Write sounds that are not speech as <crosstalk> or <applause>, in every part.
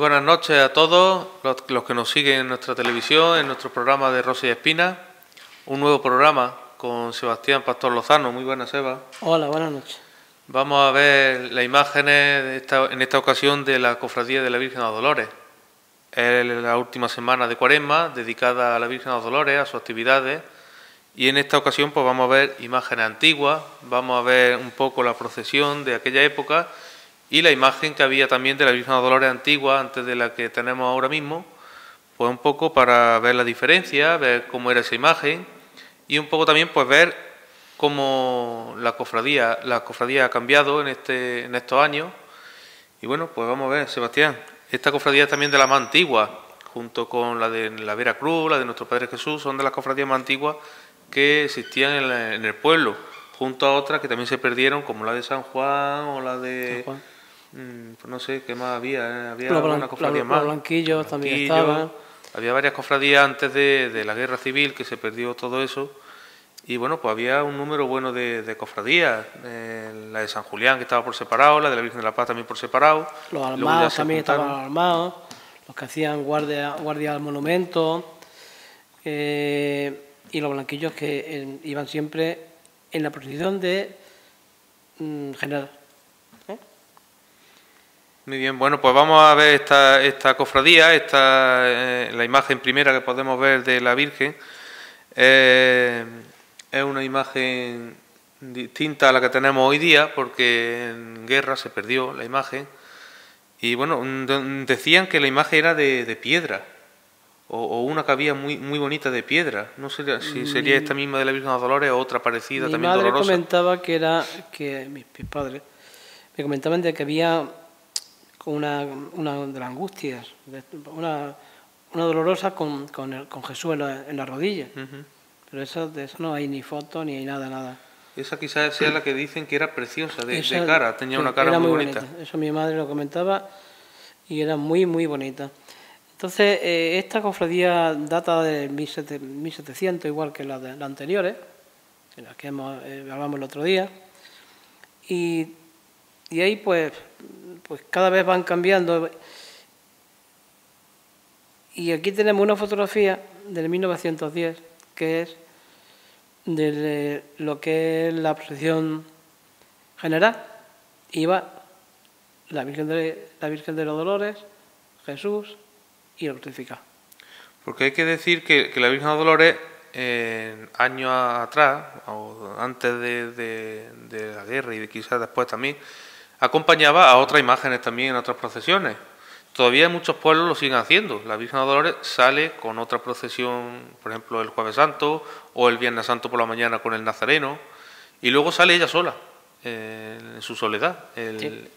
Buenas noches a todos los, que nos siguen en nuestra televisión, en nuestro programa de Rosa y Espina. Un nuevo programa con Sebastián Pastor Lozano. Muy buenas, Seba. Hola, buenas noches. Vamos a ver las imágenes en esta ocasión de la Cofradía de la Virgen de los Dolores. Es la última semana de Cuaresma dedicada a la Virgen de los Dolores, a sus actividades. Y en esta ocasión pues vamos a ver imágenes antiguas, vamos a ver un poco la procesión de aquella época y la imagen que había también de la Virgen de Dolores antigua, antes de la que tenemos ahora mismo, pues un poco para ver la diferencia, ver cómo era esa imagen y un poco también pues ver cómo la cofradía, la cofradía ha cambiado en, este, en estos años. Y bueno, pues vamos a ver, Sebastián, esta cofradía es también de la más antigua, junto con la de la Vera Cruz, la de nuestro Padre Jesús, son de las cofradías más antiguas que existían en, el pueblo, junto a otras que también se perdieron, como la de San Juan o la de... Mm, pues no sé qué más había, ¿eh? había una cofradía más. Los blanquillos también estaban. Había varias cofradías antes de, la guerra civil que se perdió todo eso. Y bueno, pues había un número bueno de, cofradías. Eh, la de San Julián que estaba por separado, la de la Virgen de la Paz también por separado. Los armados también estaban armados, los que hacían guardia, guardia al monumento. Eh, y los blanquillos que iban siempre en la procesión de mm, general. Muy bien, bueno, pues vamos a ver esta, esta cofradía, esta, eh, la imagen primera que podemos ver de la Virgen. Eh, es una imagen distinta a la que tenemos hoy día, porque en guerra se perdió la imagen. Y bueno, decían que la imagen era de, piedra, o, una que había muy, muy bonita de piedra. No sé si sería esta misma de la Virgen de los Dolores o otra parecida Mi también madre comentaba que era, que mis padres me comentaban de que había con una, una de las angustias, una, una dolorosa con, con, con Jesús en la, en la rodilla. Pero eso, de eso no hay ni foto ni hay nada, nada. Esa quizás sea la que dicen que era preciosa, de, cara, tenía una cara muy, bonita. Eso mi madre lo comentaba y era muy, muy bonita. Entonces, eh, esta cofradía data de 1700, igual que las la anteriores, en las que hemos, eh, hablamos el otro día. Y, y ahí, pues, pues cada vez van cambiando. Y aquí tenemos una fotografía del 1910, que es de lo que es la procesión general. Iba la Virgen de, la Virgen de los Dolores, Jesús y el crucificado. Porque hay que decir que, la Virgen de los Dolores, años atrás, o antes de, la guerra y quizás después también, acompañaba a otras imágenes también en otras procesiones. Todavía muchos pueblos lo siguen haciendo. La Virgen de Dolores sale con otra procesión, por ejemplo, el Jueves Santo o el Viernes Santo por la mañana con el Nazareno, y luego sale ella sola, eh, en su soledad. El,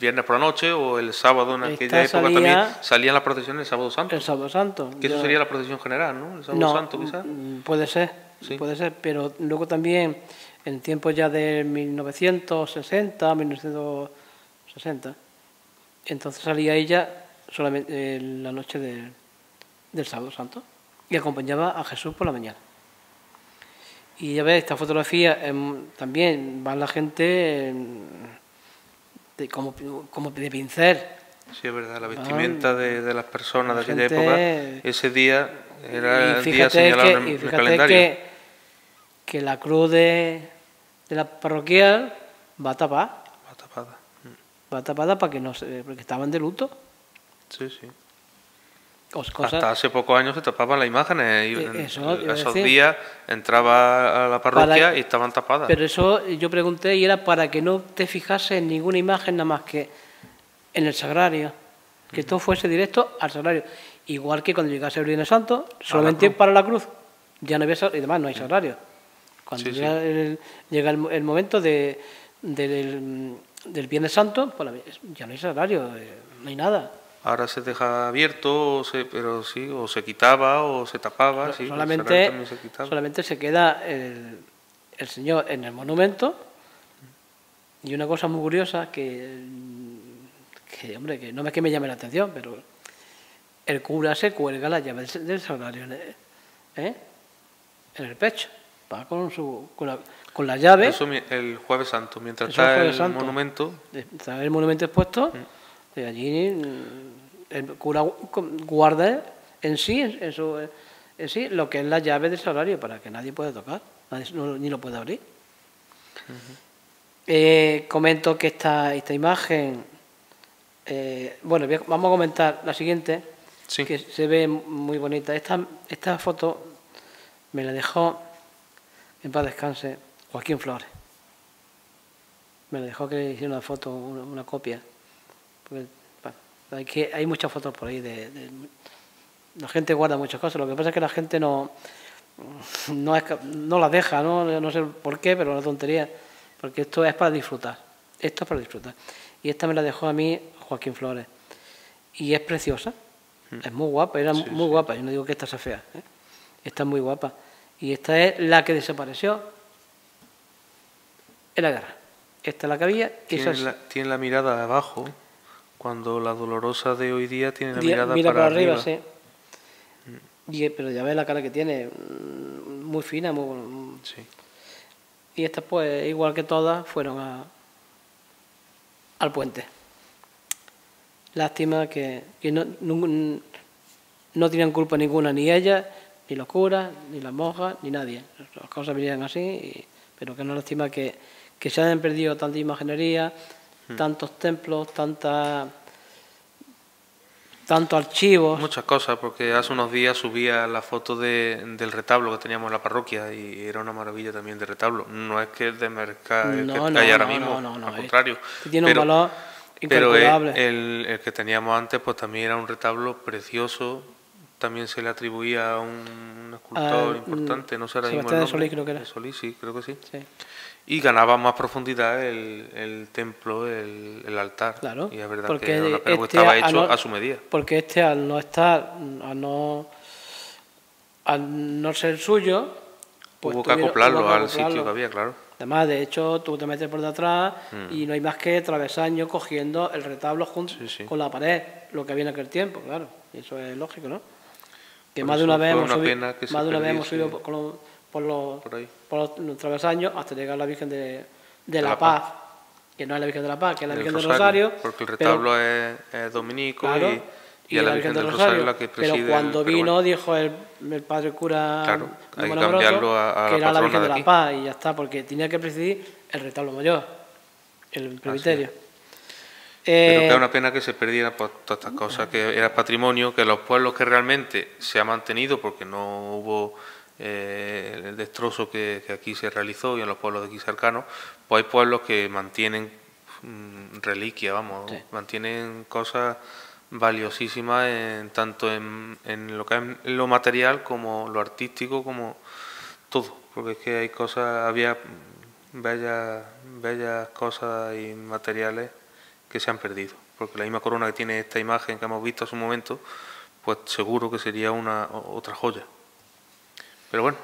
viernes por la noche o el sábado en aquella época también salían las procesiones el Sábado Santo. El Sábado Santo. Que eso sería la procesión general, ¿no? El Sábado Santo, quizás. Puede ser, puede ser, pero luego también en tiempos ya de 1960, 1960. Entonces salía ella solamente en la noche del sábado santo y acompañaba a Jesús por la mañana. Y ya ves, esta fotografía también va la gente de, como, como de pincel. Sí, es verdad, la vestimenta de, las personas de aquella época, ese día era el día señalado en el, calendario. Que, que la cruz de, de la parroquial va tapada. Va tapada. Va tapada para que no se, porque estaban de luto. Sí, sí. Hasta hace pocos años se tapaban las imágenes y eh, esos días entraba a la parroquia y estaban tapadas. Pero eso yo pregunté y era para que no te fijase en ninguna imagen nada más que en el sagrario, que todo fuese directo al sagrario. Igual que cuando llegase el Viernes Santo, solamente para la cruz, ya no había y además no hay sagrario. Cuando llega, El, momento de, del, Viernes Santo, pues ya no hay salario, eh, no hay nada. Ahora se deja abierto, pero sí, o se quitaba o se tapaba. sí, solamente, se solamente se queda el, el, Señor en el monumento. Y una cosa muy curiosa que, que, hombre, que no es que me llame la atención, pero el cura se cuelga la llave del, salario ¿eh? en el pecho con, su, con, la, con la llave. Eso el Jueves Santo, mientras está el, monumento. Está el monumento expuesto, mm. de allí mm, el cura guarda en sí, en, su, en sí, lo que es la llave del salario para que nadie pueda tocar, nadie, ni lo puede abrir. Eh, comento que esta, esta imagen, eh, bueno, vamos a comentar la siguiente, que se ve muy bonita. Esta, esta foto me la dejó, en paz descanse, Joaquín Flores. Me la dejó que le hiciera una foto, una, copia. hay, que, hay muchas fotos por ahí de, la gente guarda muchas cosas. Lo que pasa es que la gente no, no, no las deja, ¿no? no sé por qué, pero una tontería porque esto es para disfrutar, esto es para disfrutar. Y esta me la dejó a mí Joaquín Flores. Y es preciosa, mm. es muy guapa, era muy guapa, yo no digo que esta sea fea, ¿eh? esta es muy guapa. Y esta es la que desapareció en la guerra. Esta es la que había. Tiene, la, tiene la mirada abajo, cuando la dolorosa de hoy día tiene la mirada mira para, arriba. sí. Y, pero ya ves la cara que tiene, mm, muy fina, muy... Sí. Y estas, pues, igual que todas, fueron a, al puente. Lástima que, no, no, tenían culpa ninguna, ni ella, ni los curas, ni las monjas, ni nadie. Las cosas vinieron así, pero que no lástima que, que se hayan perdido tanta imaginería, hmm. tantos templos, tantas tanto archivos. Muchas cosas, porque hace unos días subía la foto de, del retablo que teníamos en la parroquia y era una maravilla también de retablo. No es que es de mercado que hay ahora mismo, al contrario. Tiene un valor Pero el, el, que teníamos antes pues también era un retablo precioso, también se le atribuía a un, escultor ah, importante, no sé ahora mismo de Solís creo que era. Solís, sí, creo que sí. sí y ganaba más profundidad el, el templo, el, el, altar. Claro, y es verdad que este estaba hecho a su medida. Porque este al no estar, al no, al no ser suyo, pues hubo, que acoplarlo al sitio que había, claro. Además, de hecho, tú te metes por detrás mm. y no hay más que travesaños cogiendo el retablo junto con la pared, lo que había en aquel tiempo, claro. Y eso es lógico, ¿no? Que más de una vez hemos subido, más de una vez hemos subido con los por los, por, los travesaños hasta llegar a la Virgen de, de, la, Paz, que no es la Virgen de la Paz, que es la Virgen del Rosario. Porque el retablo es, dominico y, y, la Virgen, del Rosario, la que preside. Pero cuando vino dijo el, el, padre cura claro, hay que cambiarlo a, que era la Virgen de, la Paz y ya está, porque tenía que presidir el retablo mayor, el presbiterio. Pero que es una pena que se perdiera por todas estas cosas, que era patrimonio, que los pueblos que realmente se ha mantenido, porque no hubo eh, el destrozo que, aquí se realizó y en los pueblos de aquí cercanos, pues hay pueblos que mantienen mm, reliquias, vamos, mantienen cosas valiosísimas en, tanto en, en, lo que es lo material como lo artístico, como todo, porque es que hay cosas, había bellas, bellas cosas y materiales que se han perdido, porque la misma corona que tiene esta imagen que hemos visto hace un momento, pues seguro que sería una otra joya. Pero bueno,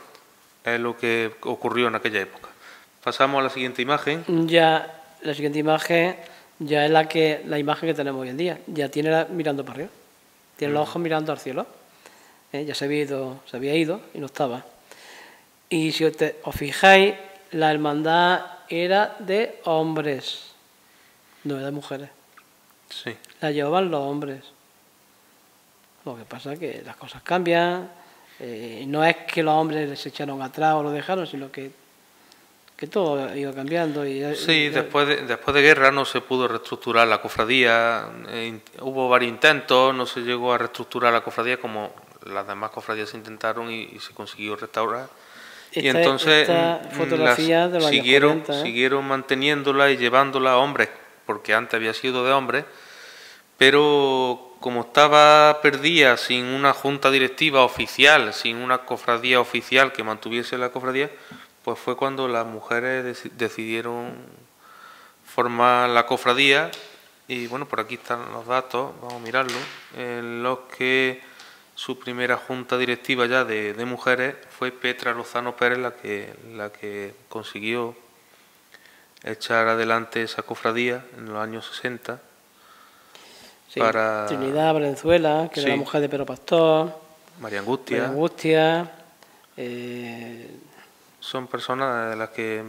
es lo que ocurrió en aquella época. Pasamos a la siguiente imagen. Ya, la siguiente imagen ya es la que la imagen que tenemos hoy en día. Ya tiene la, mirando para arriba. Tiene los ojos mirando al cielo. ¿Eh? Ya se había, ido, se había ido y no estaba. Y si os, fijáis, la hermandad era de hombres, no era de mujeres. Sí. La llevaban los hombres. Lo que pasa es que las cosas cambian, eh, no es que los hombres se echaron atrás o lo dejaron, sino que, que todo ido cambiando. Y, sí, después, de, después de guerra no se pudo reestructurar la cofradía, eh, hubo varios intentos, no se llegó a reestructurar la cofradía como las demás cofradías se intentaron y, se consiguió restaurar. y entonces mm, siguieron, ¿eh? siguieron manteniéndola y llevándola a hombres, porque antes había sido de hombres, pero como estaba perdida sin una junta directiva oficial, sin una cofradía oficial que mantuviese la cofradía, pues fue cuando las mujeres decidieron formar la cofradía. Y bueno, por aquí están los datos, vamos a mirarlo, en los que su primera junta directiva ya de, de mujeres fue Petra Lozano Pérez la que, la que consiguió echar adelante esa cofradía en los años 60 Trinidad Valenzuela, que era la mujer de Pedro Pastor. María Angustia. María Angustia. Eh, Son personas de las que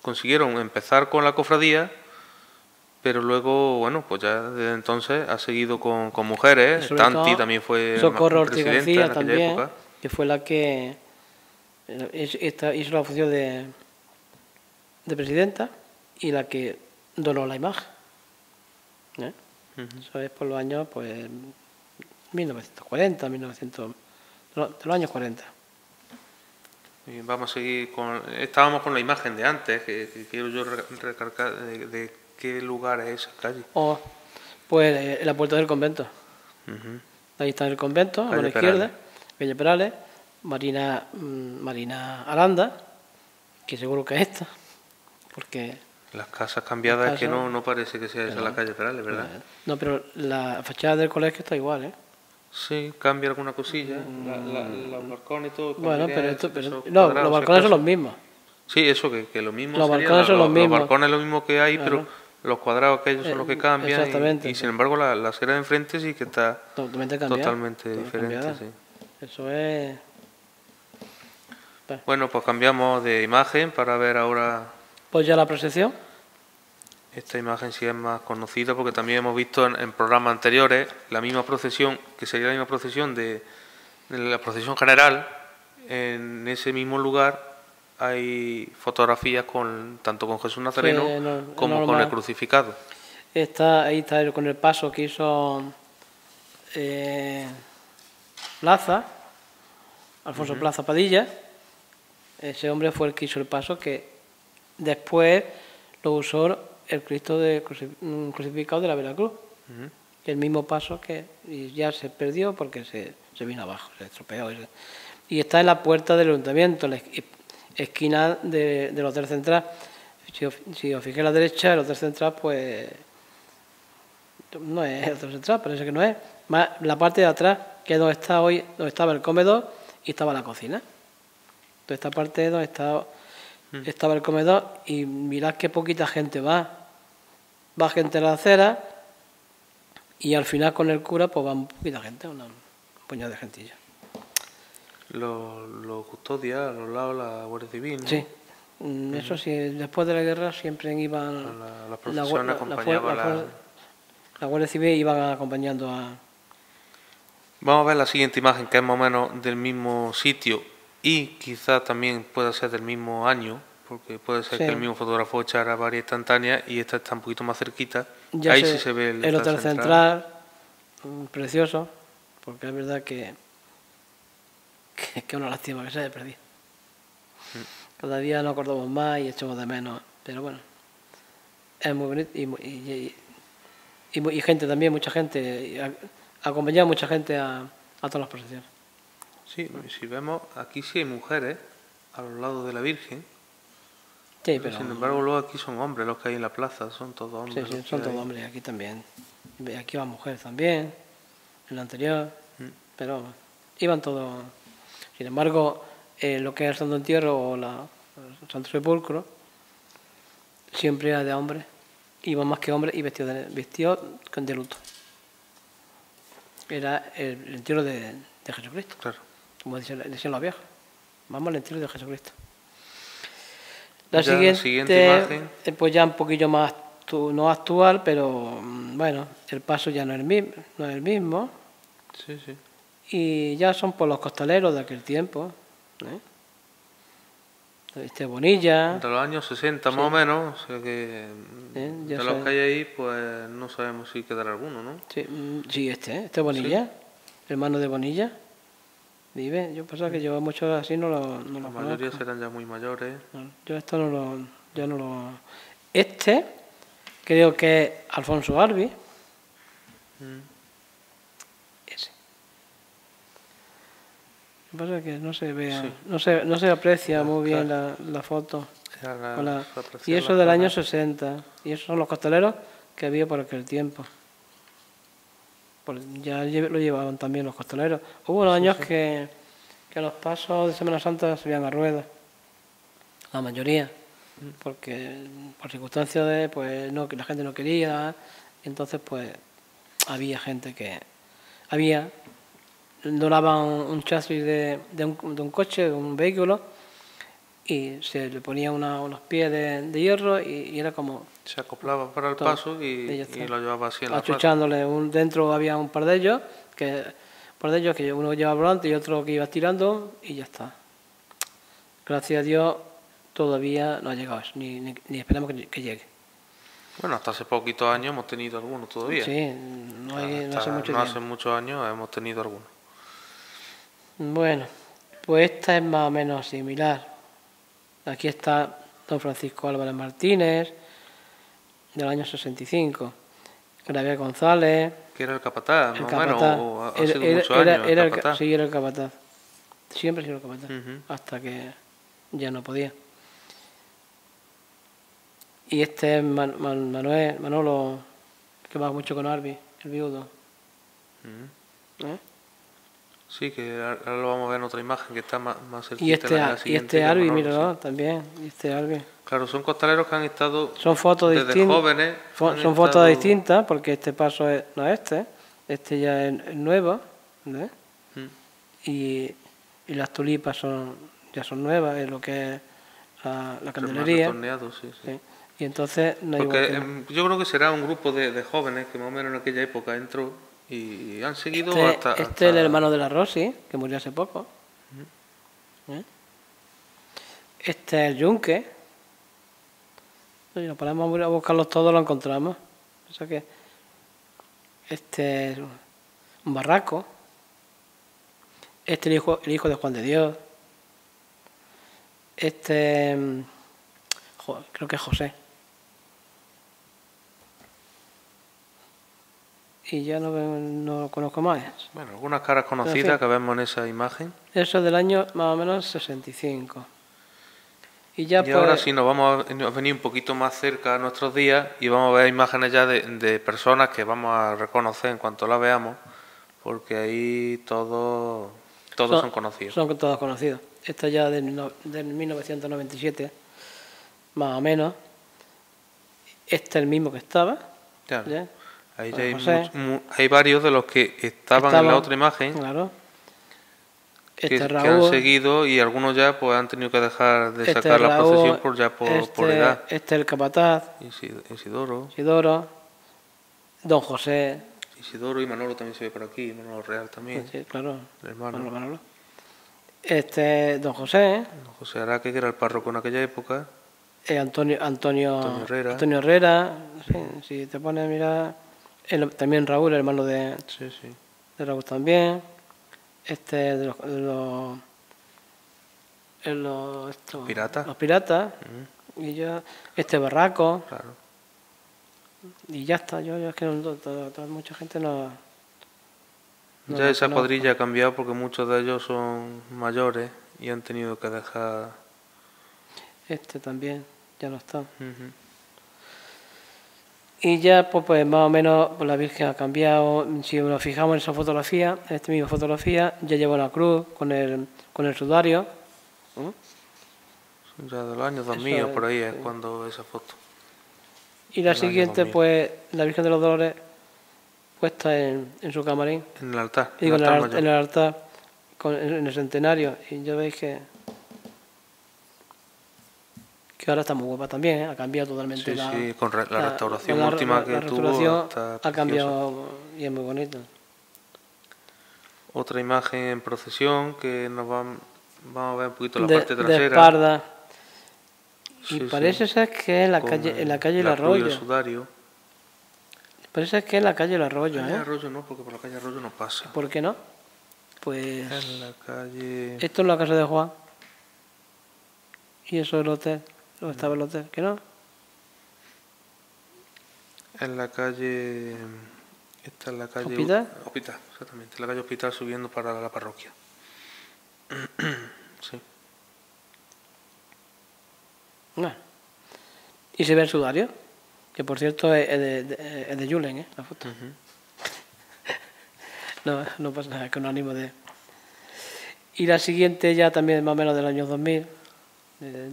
consiguieron empezar con la cofradía pero luego, bueno, pues ya desde entonces ha seguido con, con mujeres. Tanti también fue Socorro presidenta también, época. que fue la que esta hizo la función de, de presidenta y la que donó la imagen. ¿eh? Eso es por los años, pues, 1940, 1900, de los años 40. vamos a seguir con. Estábamos con la imagen de antes, que, quiero yo recalcar de, qué lugar es esa calle. Oh, pues en la puerta del convento. Ahí está el convento, a la izquierda, Calle Perales, Marina, mm, Marina Aranda, que seguro que es esta, porque las casas cambiadas es que no, no parece que sea esa la calle Perales, ¿verdad? No, pero la fachada del colegio está igual, ¿eh? Sí, cambia alguna cosilla, mm. los balcones y todo. Bueno, pero esto, no, los balcones son los mismos. Sí, eso que, que lo mismo. Los balcones son los, mismos. Los balcones es lo mismo que hay, pero los cuadrados aquellos son los que eh, cambian. Exactamente. Y, sin embargo la, la acera de enfrente sí que está totalmente, totalmente diferente. Sí. Eso es. Bueno, pues cambiamos de imagen para ver ahora pues ya la procesión. Esta imagen sí es más conocida porque también hemos visto en, programas anteriores la misma procesión, que sería la misma procesión de, la procesión general. En ese mismo lugar hay fotografías con tanto con Jesús Nazareno como con el crucificado. Está, ahí está con el paso que hizo eh, Plaza, Alfonso Plaza Padilla. Ese hombre fue el que hizo el paso que Después lo usó el Cristo de crucificado de la Veracruz, el mismo paso que ya se perdió porque se, vino abajo, se estropeó. Y está en la puerta del ayuntamiento, en la esquina de, del Hotel Central. Si, si os fijáis a la derecha, el Hotel Central, pues no es el Hotel Central, parece que no es. Más la parte de atrás, que es donde está hoy, donde estaba el comedor y estaba la cocina. Toda esta parte es donde está Mm. estaba el comedor y mirad qué poquita gente va. Va gente a la acera y al final con el cura pues va poquita gente, una puñada de gentilla. Los lo custodia a los lados la Guardia Civil, Sí, mm, eso sí, después de la guerra siempre iban... La, la, la, la, Guardia Civil iban acompañando a... Vamos a ver la siguiente imagen, que es más o menos del mismo sitio y quizá también pueda ser del mismo año, porque puede ser que el mismo fotógrafo echara varias instantáneas y esta está un poquito más cerquita. Ahí sí se ve el, hotel central, mm, precioso, porque es verdad que, que, una lástima que se haya perdido. Mm. Cada día nos acordamos más y echamos de menos, pero bueno, es muy bonito y, y, y, gente también, mucha gente, acompañado mucha gente a, a todas las procesiones. Sí, si vemos, aquí sí hay mujeres a los lados de la Virgen. Sí, pero... Sin embargo, luego aquí son hombres los que hay en la plaza, son todos hombres. Sí, sí son todos hombres, aquí también. Aquí van mujeres también, en la anterior, mm. pero iban todos. Sin embargo, eh, lo que es el Santo Entierro o la, el Santo Sepulcro, siempre era de hombres, iban más que hombres y vestidos de, vestido de luto. Era el, entierro de, de Jesucristo. Claro como decían, los viejos. Vamos al entierro de Jesucristo. La siguiente, imagen. pues ya un poquillo más no actual, pero mm, bueno, el paso ya no es el mismo. No es el mismo. Sí, sí. Y ya son por los costaleros de aquel tiempo. ¿eh? Este Bonilla. De los años 60 más o menos, o sea que de los que hay ahí, pues no sabemos si quedará alguno, ¿no? Sí, mm, sí este, ¿eh? este Bonilla, hermano de Bonilla. Vive, yo pasa que yo muchos así no lo no La mayoría serán ya muy mayores. yo esto no lo, yo no lo... Este creo que es Alfonso Arbi. Mm. Ese. Lo que pasa es que no se ve, no, se, no se aprecia muy bien la, la foto. y eso del año 60. Y esos son los costaleros que había por aquel tiempo ya lo llevaban también los costaleros. Hubo unos años Que, que los pasos de Semana Santa se veían a ruedas, la mayoría, porque por circunstancias de pues no que la gente no quería, entonces pues había gente que había donaban un chasis de, de, un, de un coche, de un vehículo y se le ponía unos pies de, hierro y, era como Se acoplaba para el paso y, lo llevaba así en la Achuchándole. Un, dentro había un par de ellos, que, par de ellos que uno llevaba volante y otro que iba tirando y ya está. Gracias a Dios todavía no ha llegado eso, ni, ni, esperamos que, llegue. Bueno, hasta hace poquitos años hemos tenido algunos todavía. Sí, no, hace mucho no hace muchos años hemos tenido algunos. Bueno, pues esta es más o menos similar. Aquí está don Francisco Álvarez Martínez, del año 65. Gabriel González. Que era el capataz, el capataz. era, el capataz. sí, era el capataz. Siempre ha sido el capataz. Hasta que ya no podía. Y este es Manuel, Manolo, que va mucho con Arby, el viudo. ¿Eh? Sí, que ahora lo vamos a ver en otra imagen que está más, más cerquita. Y este, la y este Arby, míralo, también. Y este Arby. Claro, son costaleros que han estado son fotos desde jóvenes. Son, fotos distintas, porque este paso es, no es este, este ya es, nuevo. Mm. Y, y las tulipas son ya son nuevas, es lo que es la, la candelería. Sí, sí. Y entonces no Porque em, yo creo que será un grupo de, de, jóvenes que más o menos en aquella época entró y han seguido este, hasta, Este es el hermano de la Rosy, que murió hace poco. ¿Eh? Este es el Yunque. Si nos ponemos a buscarlos todos, lo encontramos. O sea que este es un barraco. Este es el hijo, el hijo de Juan de Dios. Este, mm, creo que es José. Y ya no, no conozco más. Bueno, algunas caras conocidas que vemos en esa imagen. Eso del año más o menos 65. Y, ya y ahora pues sí nos vamos a venir un poquito más cerca a nuestros días y vamos a ver imágenes ya de, de personas que vamos a reconocer en cuanto las veamos, porque ahí todos todos son, conocidos. Son todos conocidos. Esto ya del, 1997, más o menos. Este es el mismo que estaba. Claro. Ahí hay, hay, varios de los que estaban, en la otra imagen. Claro. Este que, han seguido y algunos ya pues han tenido que dejar de este sacar la procesión por ya por, este, edad. Este es el capataz. Isidoro. Isidoro. Don José. Isidoro y Manolo también se ve por aquí, Manolo Real también. Sí, claro. hermano. Manolo, Este, don José. Don José Araque, que era el párroco en aquella época. Eh, Antonio, Antonio, Antonio Herrera. Antonio Herrera. Sí, si te pones a mirar. También Raúl, el hermano de, sí, sí. de Raúl también. Este de los, de los, los, piratas. Los piratas. Y yo, este barraco. Claro y ya está, yo, es que mucha gente no... ya esa cuadrilla ha cambiado porque muchos de ellos son mayores y han tenido que dejar... Este también, ya no está. Y ya, pues, pues, más o menos pues, la Virgen ha cambiado. Si nos fijamos en esa fotografía, en esta misma fotografía, ya lleva una cruz con el, con el sudario. Ya de los años 2000 por ahí es cuando esa foto. Y la siguiente, pues, la Virgen de los Dolores puesta en, en su camarín. En el altar. en, el altar, en, el centenario. Y ya veis que que ahora está muy guapa también, ¿eh? ha cambiado totalmente la, sí, con la, restauración última que tuvo. ha cambiado y es muy bonito. Otra imagen en procesión que nos va, vamos a ver un poquito la parte trasera. De espalda y parece ser que en la calle, en la calle El Arroyo. Sudario. Parece que en la calle El Arroyo, ¿eh? Arroyo no, porque por la calle Arroyo no pasa. ¿Por qué no? Pues. En la calle. Esto es la casa de Juan. Y eso es el hotel. Lo estaba el hotel, ¿qué no? En la calle. Esta es la calle. ¿Hospital? Hospital, exactamente. La calle Hospital subiendo para la parroquia. <clears throat> sí. Y se ve el sudario, que por cierto es de, es de Julen, ¿eh? la foto. <laughs> no, no pasa nada, con ánimo de... Y la siguiente ya también más o menos del año 2000,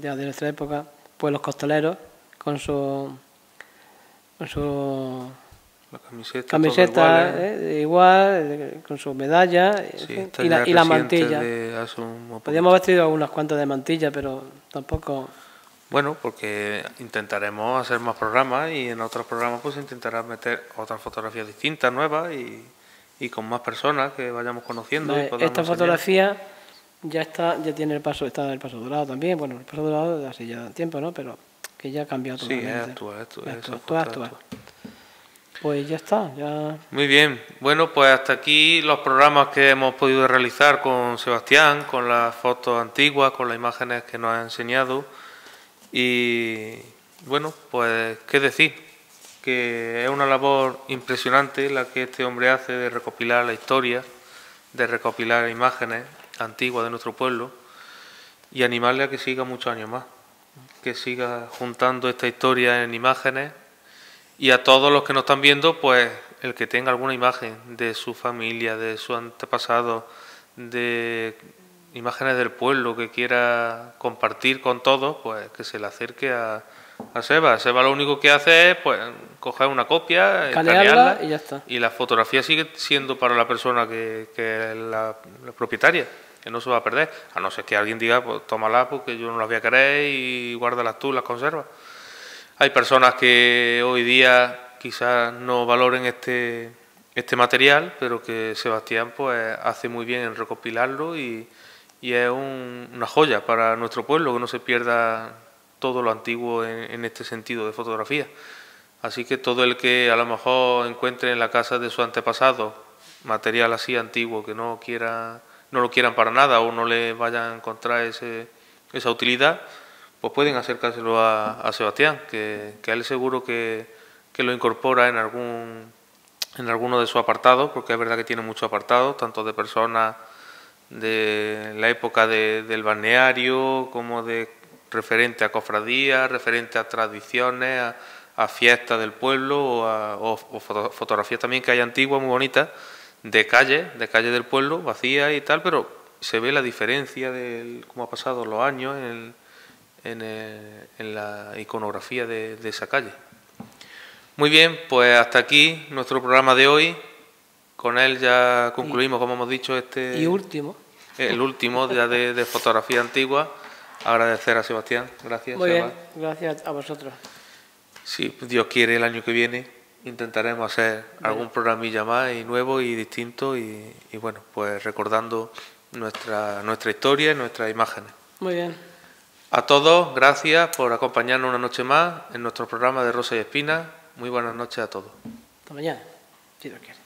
ya de nuestra época, pues los costaleros con su... Con su la camiseta, camiseta ¿eh? igual, eh, con su medalla y, la, y la mantilla. Podríamos haber tenido algunas cuantas de mantilla, pero tampoco Bueno, porque intentaremos hacer más programas y en otros programas pues intentará meter otras fotografías distintas, nuevas y, y con más personas que vayamos conociendo. esta fotografía ya está, ya tiene el paso, está el paso dorado también, bueno, el paso dorado hace ya tiempo, ¿no? Pero que ya ha cambiado totalmente. Sí, es actual, es Pues ya está, ya... Muy bien, bueno, pues hasta aquí los programas que hemos podido realizar con Sebastián, con las fotos antiguas, con las imágenes que nos ha enseñado. Y bueno, pues qué decir, que es una labor impresionante la que este hombre hace de recopilar la historia, de recopilar imágenes antiguas de nuestro pueblo y animarle a que siga muchos años más, que siga juntando esta historia en imágenes y a todos los que nos están viendo, pues el que tenga alguna imagen de su familia, de su antepasado, de imágenes del pueblo que quiera compartir con todos, pues que se le acerque a, a Seba. Seba lo único que hace es pues coger una copia, escanearla y ya está. Y la fotografía sigue siendo para la persona que, que es la, propietaria, que no se va a perder. A no ser que alguien diga, pues tómala porque yo no las voy a querer y guárdalas tú, las conservas. Hay personas que hoy día quizás no valoren este, este material, pero que Sebastián pues hace muy bien en recopilarlo y y es una joya para nuestro pueblo que no se pierda todo lo antiguo en, este sentido de fotografía. Así que todo el que a lo mejor encuentre en la casa de su antepasado material así antiguo que no quiera no lo quieran para nada o no le vayan a encontrar esa utilidad, pues pueden acercárselo a, Sebastián, que, que, él seguro que, que, lo incorpora en algún en alguno de sus apartados, porque es verdad que tiene muchos apartados, tanto de personas de la época del balneario, como de referente a cofradías, referente a tradiciones, a, fiestas del pueblo o, fotografías también que hay antiguas, muy bonitas, de calle, de calle del pueblo, vacía y tal, pero se ve la diferencia de cómo ha pasado los años en, en, la iconografía de, de esa calle. Muy bien, pues hasta aquí nuestro programa de hoy. Con él ya concluimos, como hemos dicho, este... Y último. El último ya de, fotografía antigua. Agradecer a Sebastián. Gracias. Muy bien, gracias a vosotros. Si Dios quiere, el año que viene intentaremos hacer algún programilla más y nuevo y distinto y, y, bueno, pues recordando nuestra, nuestra historia y nuestras imágenes. Muy bien. A todos, gracias por acompañarnos una noche más en nuestro programa de Rosa y Espina. Muy buenas noches a todos. Hasta mañana, si Dios quiere.